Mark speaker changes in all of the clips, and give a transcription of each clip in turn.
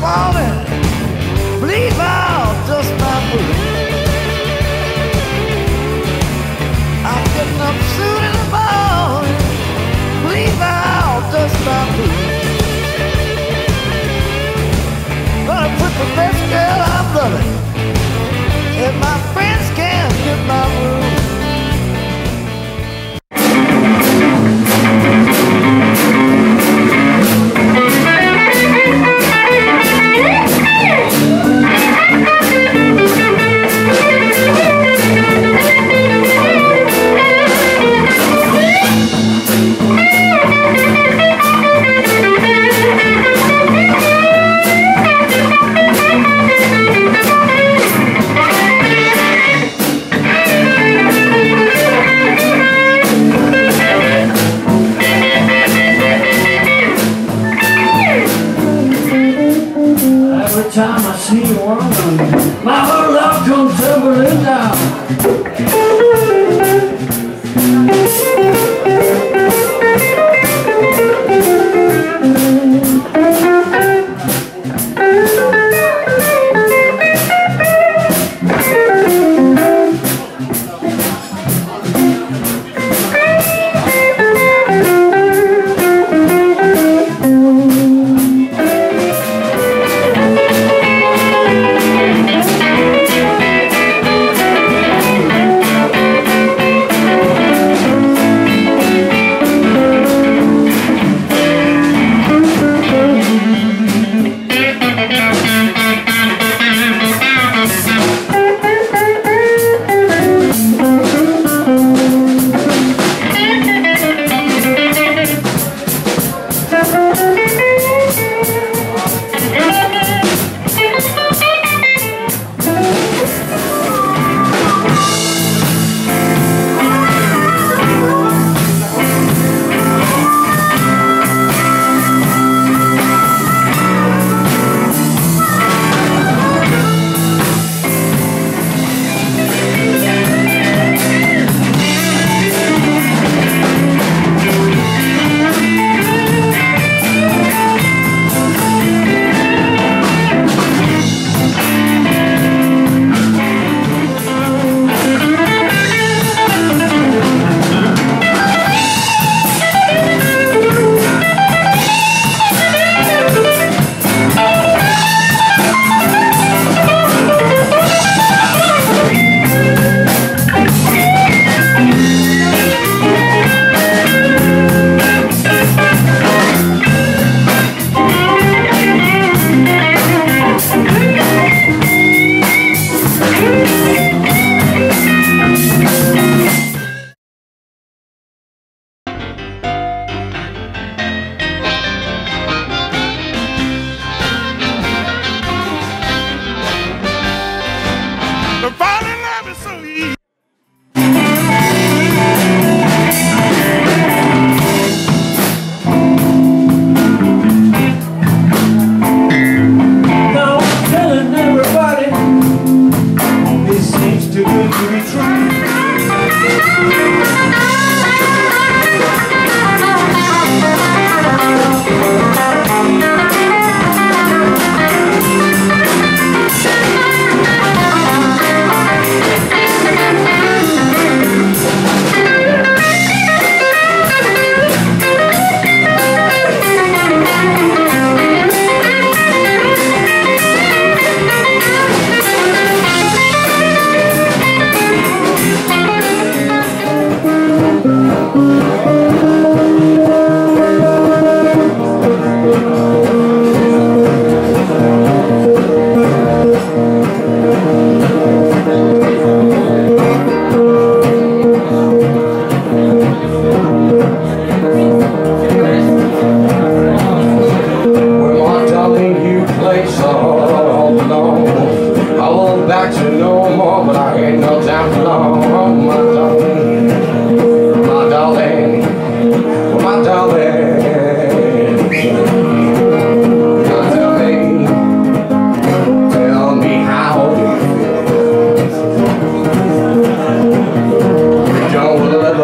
Speaker 1: moment. Bleed out just my belief I'm getting up soon in the morning. Bleed out just my belief Gonna put the best girl I'm loving. Good job.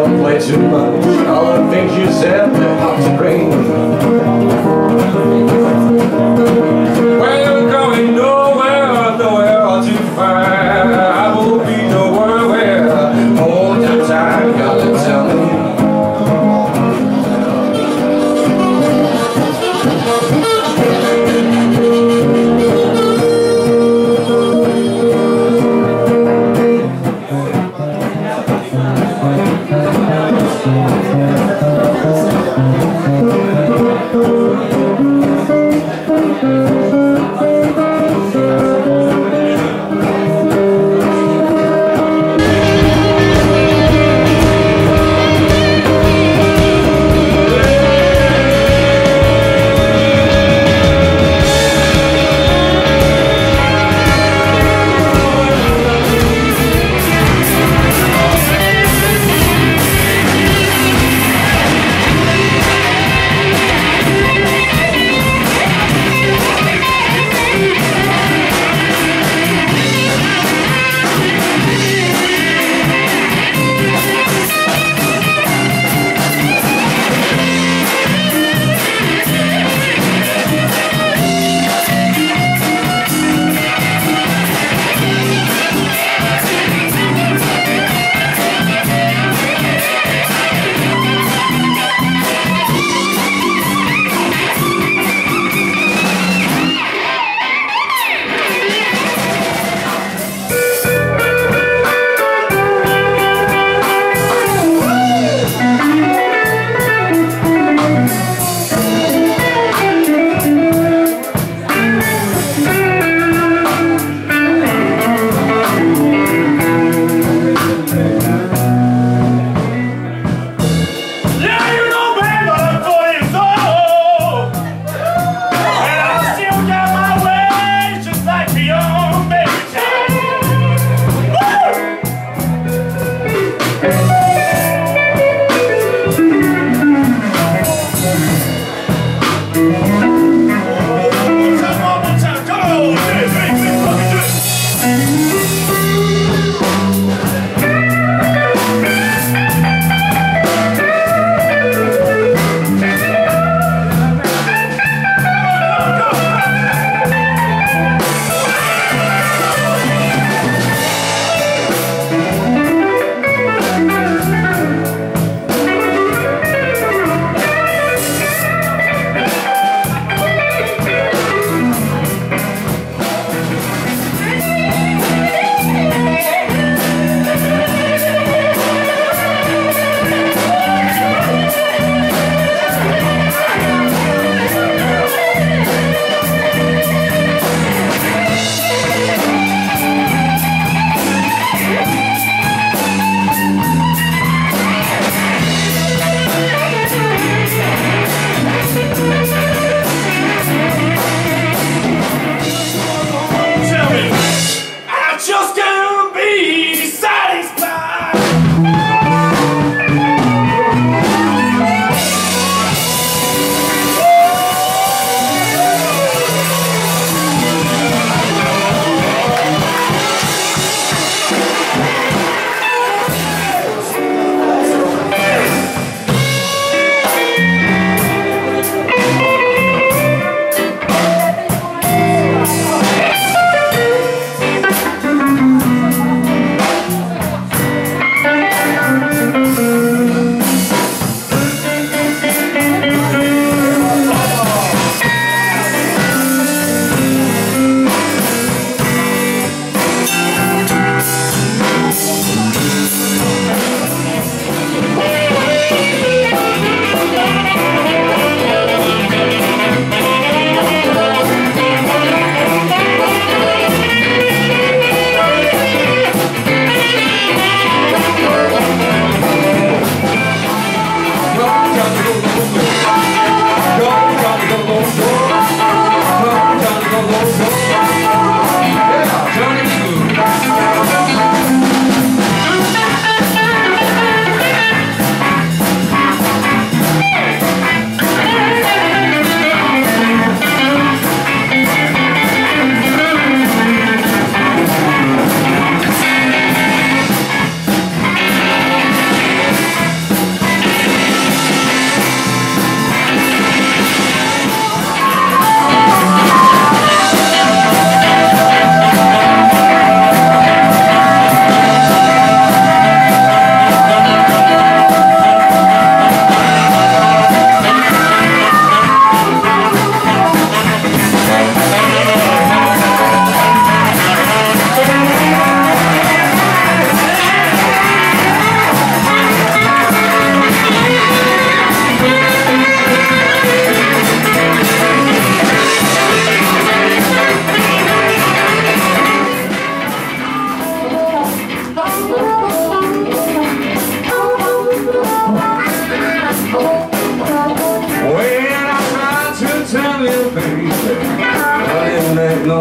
Speaker 2: don't play too much. All the things you said, they're hot to bring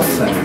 Speaker 2: sound.